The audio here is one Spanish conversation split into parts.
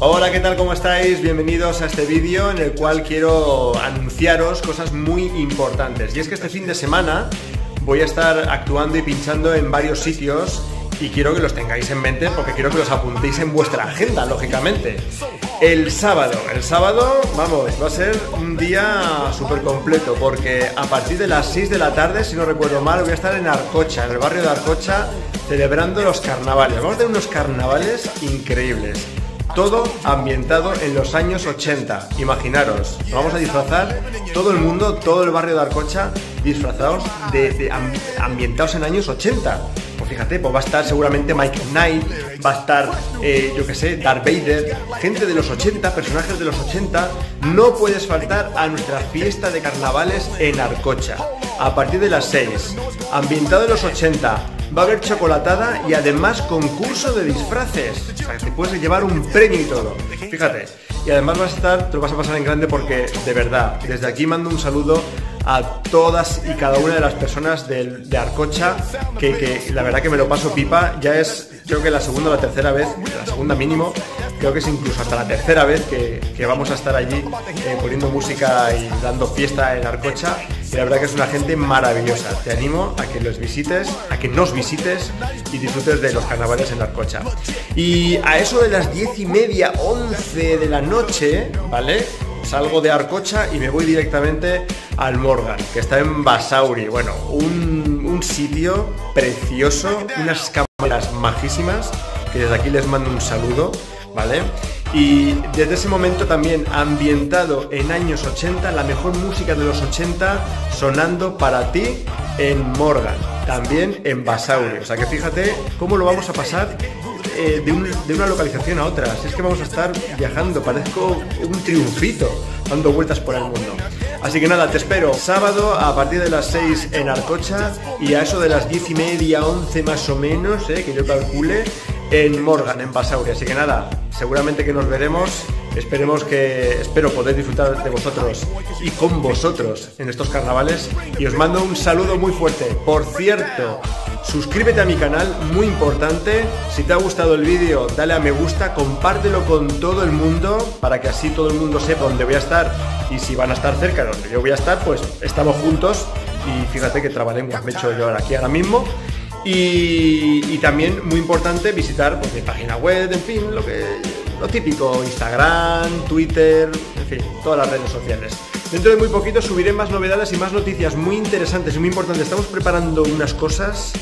Hola, ¿qué tal? ¿Cómo estáis? Bienvenidos a este vídeo en el cual quiero anunciaros cosas muy importantes. Y es que este fin de semana voy a estar actuando y pinchando en varios sitios y quiero que los tengáis en mente porque quiero que los apuntéis en vuestra agenda, lógicamente. El sábado, el sábado, vamos, va a ser un día súper completo porque a partir de las 6 de la tarde, si no recuerdo mal, voy a estar en Arcocha, en el barrio de Arcocha, celebrando los carnavales. Vamos a tener unos carnavales increíbles. Todo ambientado en los años 80. Imaginaros, vamos a disfrazar todo el mundo, todo el barrio de Arcocha, disfrazados de, ambientados en años 80 pues fíjate, pues va a estar seguramente Michael Knight, va a estar, eh, yo que sé, Darth Vader, gente de los 80, personajes de los 80. No puedes faltar a nuestra fiesta de carnavales en Arcocha, a partir de las 6. Ambientado en los 80, va a haber chocolatada y además concurso de disfraces. O sea, te puedes llevar un premio y todo. Fíjate. Y además vas a estar, te lo vas a pasar en grande porque, de verdad, desde aquí mando un saludo a todas y cada una de las personas de, Arcocha, que, la verdad que me lo paso pipa, ya es creo que la segunda o la tercera vez, la segunda mínimo, creo que es incluso hasta la tercera vez que, vamos a estar allí eh, poniendo música y dando fiesta en Arcocha, y la verdad que es una gente maravillosa. Te animo a que los visites, a que nos visites y disfrutes de los carnavales en Arcocha. Y a eso de las diez y media, once de la noche, ¿vale? Salgo de Arcocha y me voy directamente al Morgan, que está en Basauri. Bueno, un, sitio precioso, unas cámaras majísimas, que desde aquí les mando un saludo, ¿vale? Y desde ese momento también ambientado en años 80, la mejor música de los 80 sonando para ti en Morgan, también en Basauri. O sea que fíjate cómo lo vamos a pasar eh, de, una localización a otra. Si es que vamos a estar viajando, parezco un triunfito dando vueltas por el mundo. Así que nada, te espero sábado a partir de las 6 en Arcocha y a eso de las 10 y media, 11 más o menos, eh, que yo calcule, en Morgan, en Basauri. Así que nada, seguramente que nos veremos. Esperemos que, espero poder disfrutar de vosotros y con vosotros en estos carnavales. Y os mando un saludo muy fuerte. Por cierto, suscríbete a mi canal, muy importante. Si te ha gustado el vídeo, dale a me gusta, compártelo con todo el mundo para que así todo el mundo sepa dónde voy a estar y si van a estar cerca de donde yo voy a estar, pues estamos juntos. Y fíjate que trabalenguas me he hecho yo aquí ahora mismo. Y, también, muy importante, visitar pues, mi página web, en fin, lo, que, lo típico, Instagram, Twitter, en fin, todas las redes sociales. Dentro de muy poquito subiré más novedades y más noticias muy interesantes y muy importantes. Estamos preparando unas cosas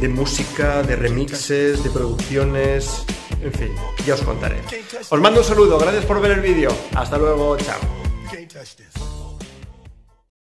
de música, de remixes, de producciones, en fin, ya os contaré. Os mando un saludo, gracias por ver el vídeo. Hasta luego, chao.